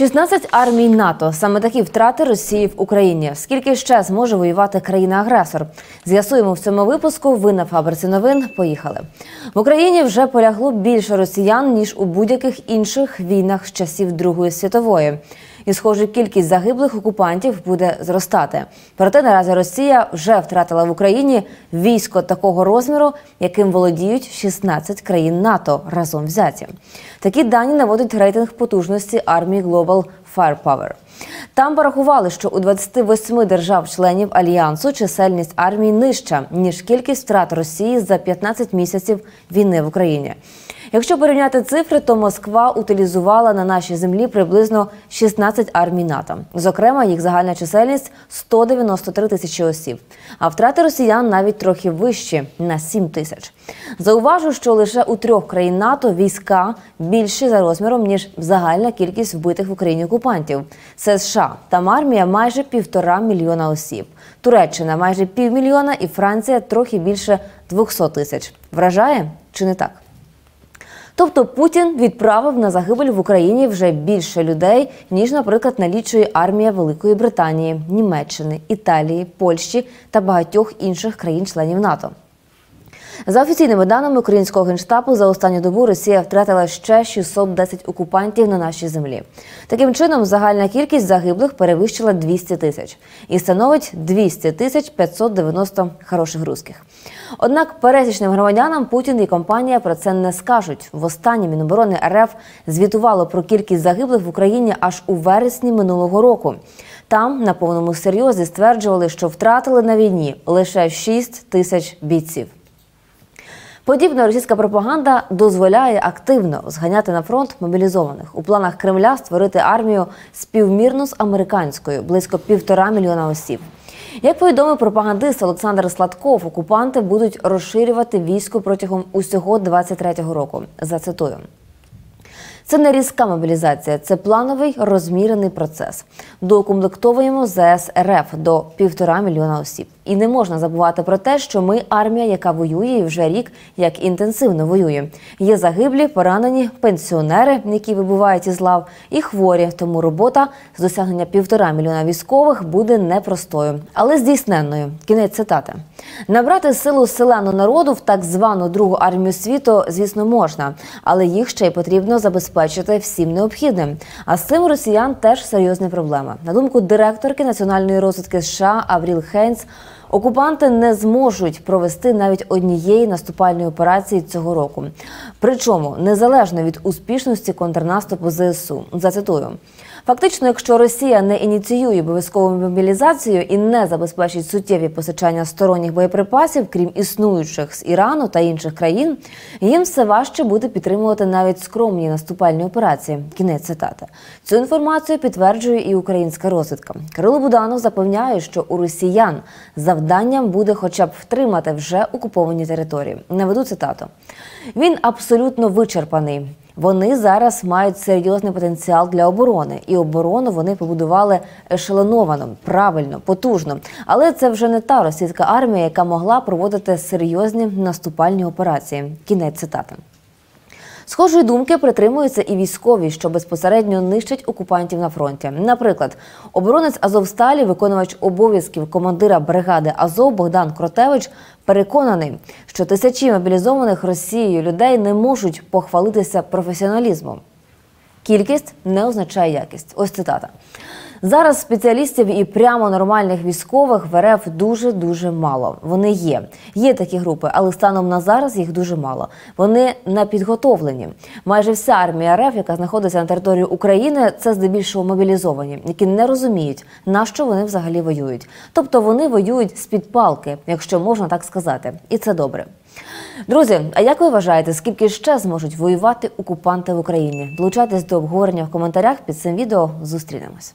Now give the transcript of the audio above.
16 армій НАТО саме такі втрати Росії в Україні. Скільки ще зможе воювати країна-агресор? З'ясуємо в цьому випуску. Ви на фабриці новин. Поїхали в Україні. Вже полягло більше росіян ніж у будь-яких інших війнах з часів Другої світової. І, схоже, кількість загиблих окупантів буде зростати. Проте наразі Росія вже втратила в Україні військо такого розміру, яким володіють 16 країн НАТО разом взяті. Такі дані наводить рейтинг потужності армії Global Firepower. Там порахували, що у 28 держав-членів альянсу чисельність армії нижча ніж кількість втрат Росії за 15 місяців війни в Україні. Якщо порівняти цифри, то Москва утилізувала на нашій землі приблизно 16 армій НАТО. Зокрема, їх загальна чисельність 193 тисячі осіб. А втрати росіян навіть трохи вищі на 7 тисяч. Зауважу, що лише у трьох країн НАТО війська більші за розміром ніж загальна кількість вбитих в Україні окупантів. Це США. Там армія майже півтора мільйона осіб. Туреччина майже півмільйона, і Франція трохи більше 200 тисяч. Вражає чи не так? Тобто Путін відправив на загибель в Україні вже більше людей, ніж, наприклад, налічує армія Великої Британії, Німеччини, Італії, Польщі та багатьох інших країн-членів НАТО. За офіційними даними українського генштабу, за останню добу Росія втратила ще 610 окупантів на нашій землі. Таким чином, загальна кількість загиблих перевищила 200 тисяч і становить 200 тисяч 590 хороших русських. Однак пересічним громадянам Путін і компанія про це не скажуть. Востаннє Міноборони РФ звітувало про кількість загиблих в Україні аж у вересні минулого року. Там на повному серйозі стверджували, що втратили на війні лише 6 тисяч бійців. Подібна російська пропаганда дозволяє активно зганяти на фронт мобілізованих у планах Кремля створити армію співмірно з американською близько півтора мільйона осіб. Як повідомив пропагандист Олександр Сладков, окупанти будуть розширювати військо протягом усього 23-го року. Зацитую. Це не різка мобілізація, це плановий розмірений процес. Доукомплектовуємо ЗС РФ до півтора мільйона осіб. І не можна забувати про те, що ми армія, яка воює вже рік як інтенсивно воює. Є загиблі, поранені, пенсіонери, які вибувають із лав, і хворі. Тому робота з досягнення півтора мільйона військових буде непростою, але здійсненною. Кінець цитати. Набрати силу-силенну народу в так звану другу армію світу, звісно, можна, але їх ще й потрібно забезпечити всім необхідним. А з цим росіян теж серйозна проблема. На думку директорки національної розвідки США Авріл Хейнс, окупанти не зможуть провести навіть однієї наступальної операції цього року. Причому незалежно від успішності контрнаступу ЗСУ. Зацитую. Фактично, якщо Росія не ініціює обов'язкову мобілізацію і не забезпечить суттєві постачання сторонніх боєприпасів, крім існуючих з Ірану та інших країн, їм все важче буде підтримувати навіть скромні наступальні операції. Кінець цитати. Цю інформацію підтверджує і українська розвідка. Кирило Буданов запевняє, що у росіян завданням буде, хоча б втримати вже окуповані території. Наведу цитату. Він абсолютно вичерпаний. Вони зараз мають серйозний потенціал для оборони, і оборону вони побудували ешелоновано, правильно, потужно. Але це вже не та російська армія, яка могла проводити серйозні наступальні операції. Кінець цитати. Схожої думки притримуються і військові, що безпосередньо нищать окупантів на фронті. Наприклад, оборонець Азовсталі, виконувач обов'язків командира бригади Азов Богдан Кротевич, переконаний, що тисячі мобілізованих Росією людей не можуть похвалитися професіоналізмом. Кількість не означає якість. Ось цитата. Зараз спеціалістів і прямо нормальних військових в РФ дуже дуже мало. Вони є. Є такі групи, але станом на зараз їх дуже мало. Вони не підготовлені. Майже вся армія РФ, яка знаходиться на території України, це здебільшого мобілізовані, які не розуміють, на що вони взагалі воюють. Тобто вони воюють з під палки, якщо можна так сказати, і це добре. Друзі, а як ви вважаєте, скільки ще зможуть воювати окупанти в Україні? Долучайтесь до обговорення в коментарях під цим відео. Зустрінемось.